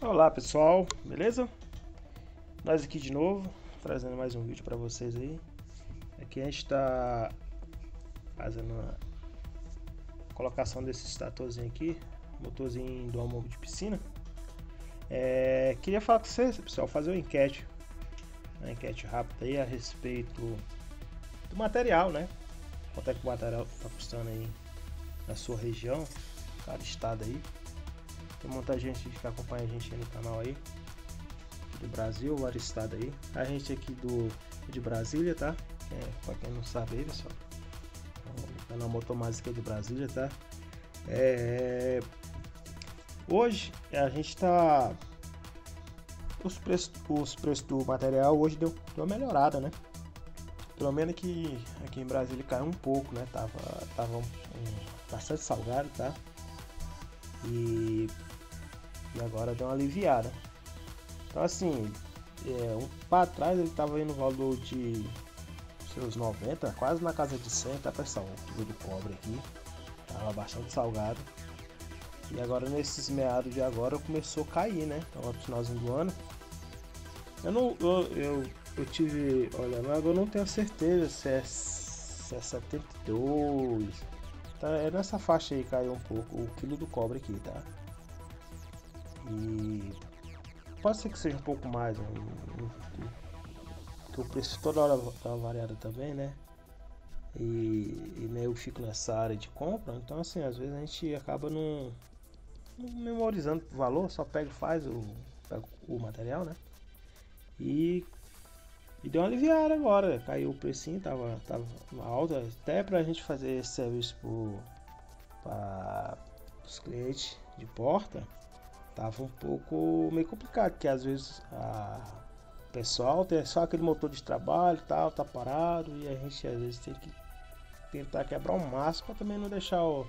Olá pessoal, beleza? Nós aqui de novo, trazendo mais um vídeo para vocês aí. Aqui a gente está fazendo a colocação desse estatorzinho aqui, motorzinho do amor de piscina. É, queria falar com vocês, pessoal, fazer uma enquete, uma enquete rápida aí a respeito do material, né? Quanto é que o material está custando aí na sua região, cada estado aí. Tem muita gente que acompanha a gente no canal aí. Do Brasil, vários estados aí. A gente aqui do de Brasília, tá? É, pra quem não sabe aí, pessoal. O canal Motomásica de Brasília, tá? É... Hoje a gente tá. Os preços, os preços do material hoje deu, deu uma melhorada, né? Pelo menos que aqui em Brasília caiu um pouco, né? Tava, tava um, um, bastante salgado, tá? E e agora deu uma aliviada. Então assim, é, um para trás ele estava indo no valor de seus 90, quase na casa de 100, tá pessoal? O de cobre aqui tava bastante salgado. E agora nesses meados de agora começou a cair, né? Então no finalzinho do ano. Eu não eu, eu, eu tive, olha, agora eu não tenho certeza se é, se é 72. Tá, é nessa faixa aí caiu um pouco o quilo do cobre aqui, tá? E pode ser que seja um pouco mais, né? que o preço toda hora tá variado também, né? E, e né, eu fico nessa área de compra, então assim, às vezes a gente acaba não, não memorizando o valor, só pega e faz o, o material, né? E, e deu uma aliviada agora, caiu o precinho, tava, tava alta, até pra gente fazer esse serviço para os clientes de porta, tava um pouco meio complicado, porque às vezes a pessoal tem só aquele motor de trabalho tal, tá parado e a gente às vezes tem que tentar quebrar o máximo para também não deixar o,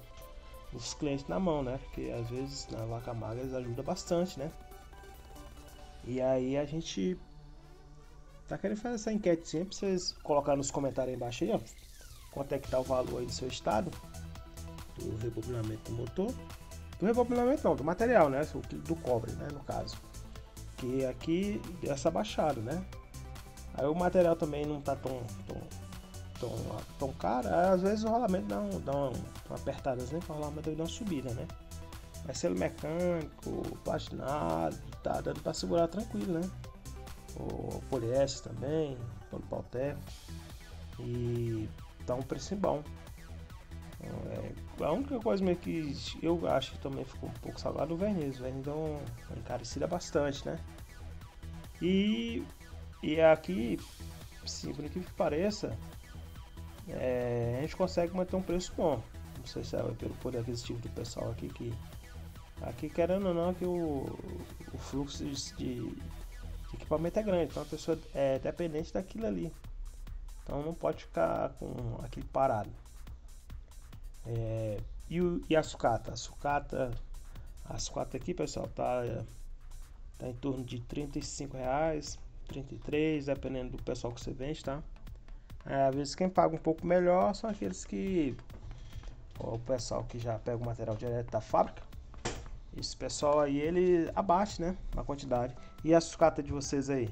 os clientes na mão, né? Porque às vezes na vaca magra eles ajudam bastante, né? E aí a gente tá querendo fazer essa enquete pra vocês colocar nos comentários aí embaixo aí, ó. Quanto é que tá o valor aí do seu estado do rebobinamento do motor do rebobinamento não, do material, né? Do cobre, né? No caso. Que aqui essa baixada, né? Aí o material também não tá tão, tão, tão, tão caro. Aí, às vezes o rolamento dá, um, dá uma, apertada, né? O rolamento dá uma subida, né? Mas selo mecânico, platinado, tá dando pra segurar tranquilo, né? O poliéster também, polipauter. E tá um preço bom. É, a única coisa meio que eu acho que também ficou um pouco salgado é o verniz. O verniz uma encarecida bastante, né? E, e aqui, sim, por que pareça, é, a gente consegue manter um preço bom. Não sei se é pelo poder aquisitivo do pessoal aqui que. Aqui querendo ou não que o, o fluxo de, de, equipamento é grande, então a pessoa é dependente daquilo ali. Então não pode ficar com aquilo parado. É, e, o, e a sucata? A sucata, a sucata aqui, pessoal, tá, tá em torno de 35 reais, 33, dependendo do pessoal que você vende, tá? É, às vezes quem paga um pouco melhor são aqueles que o pessoal que já pega o material direto da fábrica. Esse pessoal aí ele abate, né, a quantidade. E a sucata de vocês aí?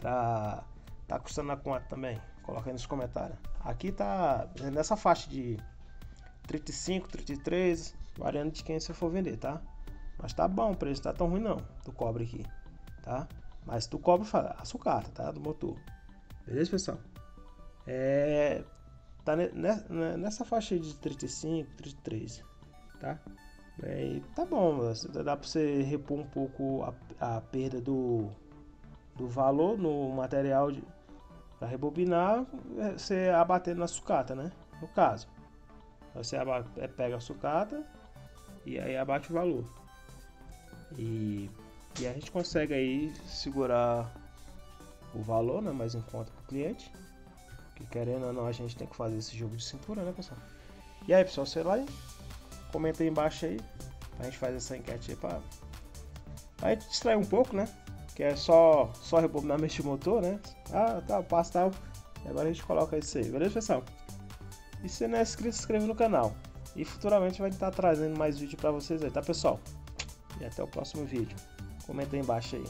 Tá tá custando a quanto também? Coloca aí nos comentários. Aqui tá nessa faixa de 35, 33, variando de quem você for vender, tá? Mas tá bom o preço, tá tão ruim não, do cobre aqui, tá? Mas do cobre a sucata, tá? Do motor. Beleza, pessoal? É... Tá nessa faixa de 35, 33, tá? É, e tá bom, dá pra você repor um pouco a, a perda do, do valor no material para rebobinar, é, você abatendo na sucata, né? No caso. Você é, pega a sucata e aí abate o valor. E, e a gente consegue aí segurar o valor né, mais em conta para o cliente. Que querendo ou não, a gente tem que fazer esse jogo de cintura, né, pessoal? E aí, pessoal, sei lá, comenta aí embaixo aí. A gente faz essa enquete aí para a gente distrair um pouco, né? Que é só, só rebobinamento de motor, né? Ah, tá, passa tal. E agora a gente coloca isso aí, beleza, pessoal? E se não é inscrito, se inscreva no canal. E futuramente vai estar trazendo mais vídeo para vocês aí, tá pessoal? E até o próximo vídeo. Comenta aí embaixo aí.